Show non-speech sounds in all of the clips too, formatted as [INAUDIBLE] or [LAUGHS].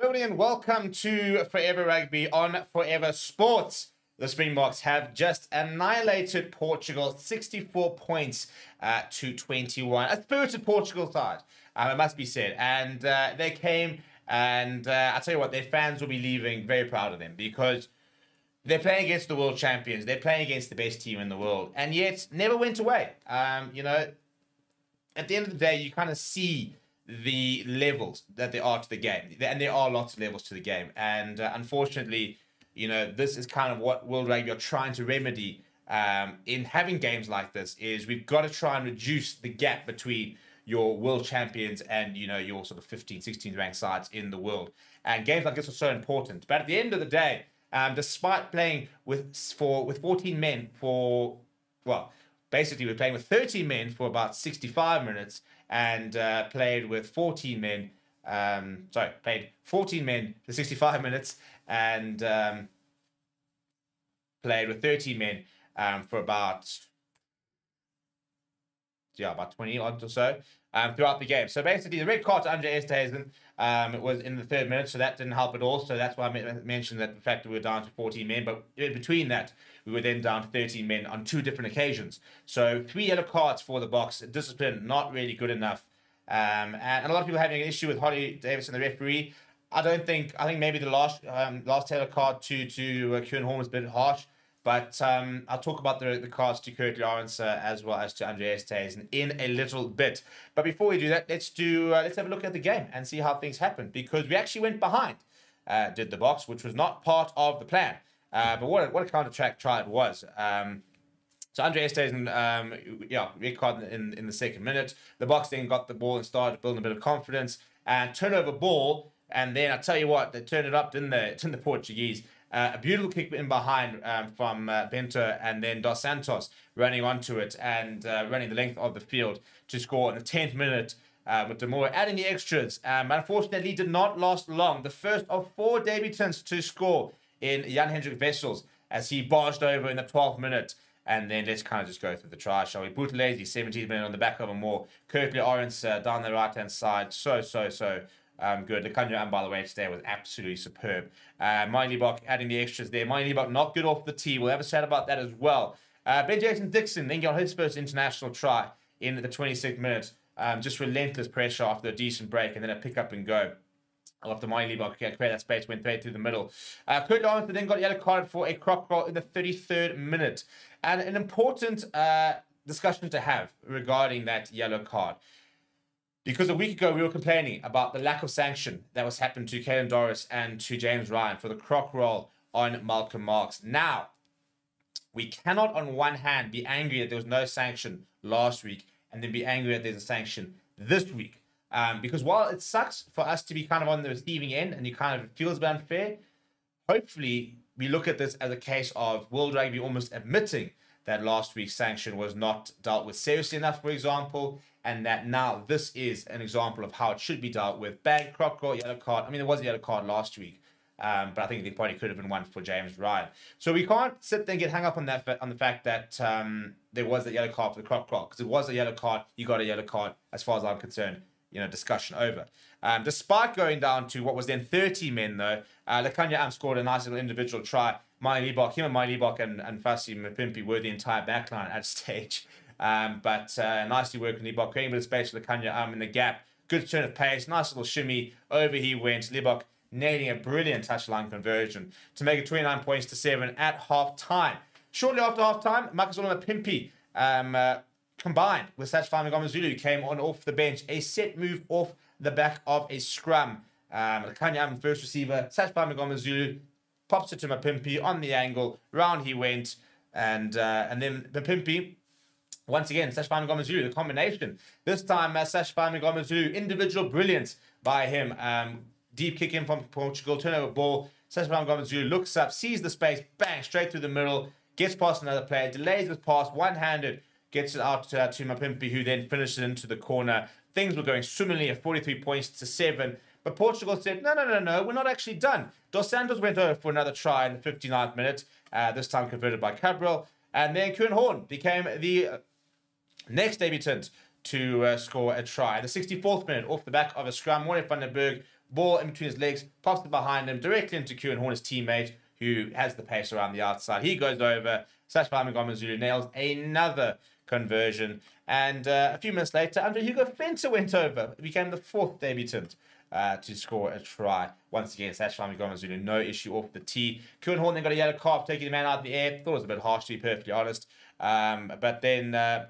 And welcome to Forever Rugby on Forever Sports. The Springboks have just annihilated Portugal 64 points uh, to 21. A spirited Portugal side, um, it must be said. And uh, they came, and uh, I tell you what, their fans will be leaving very proud of them because they're playing against the world champions. They're playing against the best team in the world, and yet never went away. Um, you know, at the end of the day, you kind of see the levels that there are to the game, and there are lots of levels to the game. And uh, unfortunately, you know, this is kind of what World Rugby are trying to remedy um, in having games like this. Is we've got to try and reduce the gap between your world champions and you know your sort of 15 16 ranked sides in the world and games like this are so important but at the end of the day um, despite playing with for with 14 men for well basically we're playing with 13 men for about 65 minutes and uh, played with 14 men. Um, sorry, played 14 men for 65 [LAUGHS] minutes and um, played with 13 men um, for about yeah about 20 odd or so um, throughout the game. So basically, the red card to Andre Esterhuizen um, it was in the third minute, so that didn't help at all. So that's why I mentioned that the fact that we were down to 14 men. But in between that, we were then down to 13 men on two different occasions. So three yellow cards for the Boks. Discipline not really good enough. Um, and, a lot of people having an issue with Holly Davidson, the referee. I don't think. I think maybe the last um, last yellow card to to uh, Quan Horn was a bit harsh. But um, I'll talk about the, the cards to Kurt-Lee Arendse uh, as well as to Andreas Tays in a little bit. But before we do that, let's do uh, let's have a look at the game and see how things happened because we actually went behind. Uh, did the Boks, which was not part of the plan. Uh, but what a, what a counter track try it was. Um, so Andre Esterhuizen, um, yeah, red card in, in the second minute. The Boks then got the ball and started building a bit of confidence and turnover ball. And then I tell you what, they turned it up, didn't they? In the Portuguese. Uh, a beautiful kick in behind um, from uh, Bento and then Dos Santos running onto it and uh, running the length of the field to score in the 10th minute uh, with Demore adding the extras. Um, unfortunately, did not last long. The first of four debutants to score in Jan Hendrik Wessels as he barged over in the 12th minute. And then let's kind of just go through the try, shall we? Buthelezi, 17th minute on the back of a maul. Kurt-Lee Arendse uh, down the right hand side. So, so, so um, good. The and by the way, today was absolutely superb. Uh, Libbok adding the extras there. Libbok not good off the tee. We'll have a chat about that as well. Uh, Ben Jason Dixon then got his first international try in the 26th minute. Um, just relentless pressure after a decent break and then a pick up and go. After Manie Libbok create that space, went straight through the middle. Uh, Kurt-Lee Arendse then got yellow card for a croc roll in the 33rd minute. And an important uh, discussion to have regarding that yellow card. Because a week ago we were complaining about the lack of sanction that was happening to Caelan Doris and to James Ryan for the croc roll on Malcolm Marx. Now, we cannot on one hand be angry that there was no sanction last week and then be angry that there's a sanction this week. Um, because while it sucks for us to be kind of on the receiving end and you kind of feels a bit unfair, hopefully we look at this as a case of World Rugby almost admitting that last week's sanction was not dealt with seriously enough, for example, and that now this is an example of how it should be dealt with. Bag, crocodile, yellow card. I mean, there was a yellow card last week, um, but I think there probably could have been one for James Ryan. So we can't sit there and get hung up on that on the fact that um, there was a yellow card for the crocodile because it was a yellow card. You got a yellow card, as far as I'm concerned. You know, discussion over. Um, despite going down to what was then 30 men, though, uh, Lukhanyo Am scored a nice little individual try Manie Libbok, him and Manie Libbok and, and Fasi Mapimpi were the entire backline at [LAUGHS] stage. Um, but uh, nicely working Libbok, creating a bit of space for the Kanya arm in the gap. Good turn of pace, nice little shimmy. Over he went. Libbok nailing a brilliant touchline conversion to make it 29 points to 7 at half time. Shortly after half time, Makazole Mapimpi um, uh, combined with Sacha Feinberg-Mngomezulu came on off the bench. A set move off the back of a scrum. Um, Kanya first receiver, Sacha Feinberg-Mngomezulu pops it to Mapimpi on the angle. Round he went, and uh, and then Mapimpi. Once again, Sacha Feinberg-Mngomezulu, the combination. This time, uh, Sacha Feinberg-Mngomezulu, individual brilliance by him. Um, deep kick in from Portugal, turnover ball. Sacha Feinberg-Mngomezulu looks up, sees the space, bang, straight through the middle, gets past another player, delays his pass, one handed, gets it out to, uh, to who then finishes into the corner. Things were going swimmingly at 43 points to 7. But Portugal said, no, no, no, no, we're not actually done. Dos Santos went over for another try in the 59th minute, uh, this time converted by Cabral. And then Quan Horn became the uh, next debutant to uh, score a try. The 64th minute, off the back of a scrum, Morné van den Berg ball in between his legs, pops it behind him, directly into Quan Horn, his teammate, who has the pace around the outside. He goes over, Sacha Mngomezulu nails another conversion. And uh, a few minutes later, Andre Hugo Venter went over. Became the fourth debutant uh, to score a try. Once again, Sacha Mngomezulu, no issue off the tee. Quan Horn then got a yellow card, taking the man out of the air. Thought it was a bit harsh, to be perfectly honest. Um, but then uh,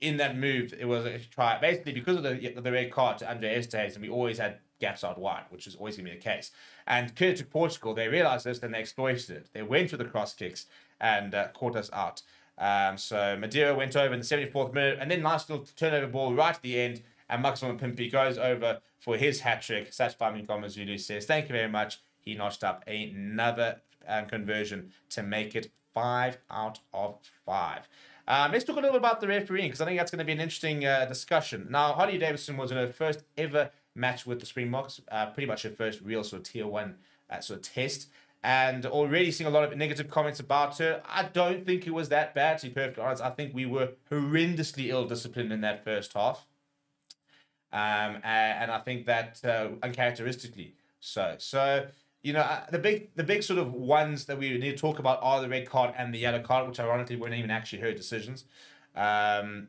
in that move, it was a try. Basically, because of the the red card to Andre Estes, and we always had gaps out wide, which is always going to be the case. And credit to Portugal, they realized this and they exploited it. They went for the cross kicks and uh, caught us out. Um, so Madeira went over in the 74th minute, and then nice little turnover ball right at the end. And Makazole Mapimpi goes over for his hat trick. Sacha Feinberg-Mngomezulu says, Thank you very much. He notched up another um, conversion to make it five out of five. Um, let's talk a little bit about the refereeing because I think that's going to be an interesting uh, discussion. Now, Holly Davidson was in her first ever match with the Springboks, uh, pretty much her first real sort of tier one uh, sort of test and already seeing a lot of negative comments about her. I don't think it was that bad, to be perfectly honest. I think we were horrendously ill disciplined in that first half. Um, and, I think that uh, uncharacteristically so. So, you know, uh, the big the big sort of ones that we need to talk about are the red card and the yellow card, which ironically weren't even actually her decisions. Um,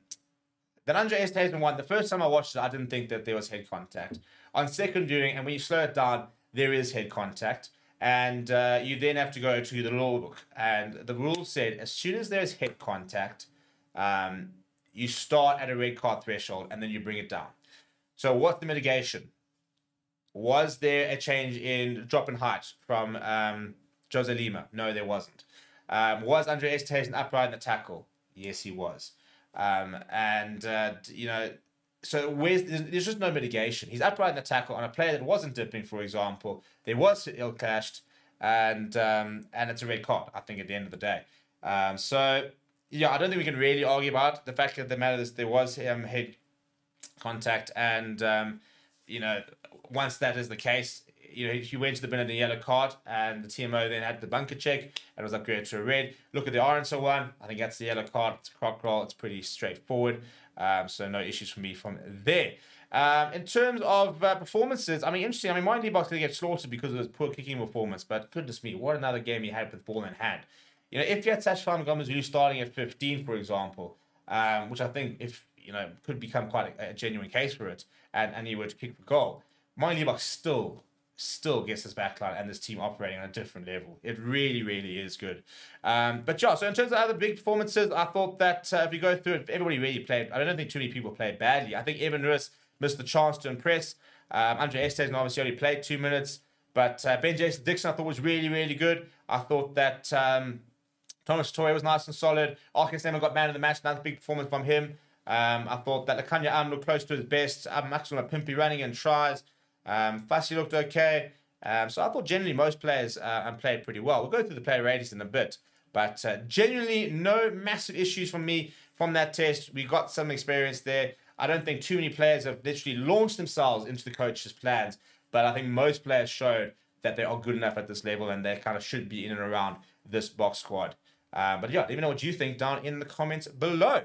then Andre Esterhuizen one, the first time I watched it, I didn't think that there was head contact. On second viewing, and when you slow it down, there is head contact and uh, you then have to go to the law book. And the rule said as soon as there's head contact, um, you start at a red card threshold and then you bring it down. So, what's the mitigation? Was there a change in drop in height from um, Jose Lima? No, there wasn't. Um, was Andre Esterhuizen upright in the tackle? Yes, he was. Um, and, uh, you know, so with, there's just no mitigation. He's upright in the tackle on a player that wasn't dipping, for example. There was ill clashed, and um, and it's a red card. I think at the end of the day. Um, so yeah, I don't think we can really argue about the fact that the matter is there was um, head contact, and um, you know once that is the case, you know, he went to the bin in the yellow card, and the TMO then had the bunker check and was upgraded to a red. Look at the Arendse one. I think that's the yellow card. It's a roll. It's pretty straightforward. Um, so no issues for me from there. Um, in terms of uh, performances, I mean, interesting. I mean, my going to get slaughtered because of his poor kicking performance, but goodness me, what another game he had with ball in hand. You know, if you had Sacha Mngomezulu starting at 15, for example, um, which I think if you know could become quite a, a, genuine case for it, and, and he were to kick the goal, Manie Libbok still still gets this backline and this team operating on a different level. It really, really is good. Um, but yeah, so in terms of other big performances, I thought that uh, if you go through it, everybody really played. I don't think too many people played badly. I think Evan Roos missed the chance to impress. Um, Andre Esterhuizen obviously only played two minutes, but uh, Ben Jason Dixon I thought was really, really good. I thought that um, Thomas Toy was nice and solid. Arkens got man of the match, another big performance from him. Um, I thought that Lukhanyo Am looked close to his best. Um, Makazole Mapimpi running and tries. Um, looked okay. Um, so I thought generally most players uh, played pretty well. We'll go through the player ratings in a bit. But uh, genuinely, no massive issues from me from that test. We got some experience there. I don't think too many players have literally launched themselves into the coach's plans, but I think most players showed that they are good enough at this level and they kind of should be in and around this Bok squad. Uh, but yeah, let me know what you think down in the comments below.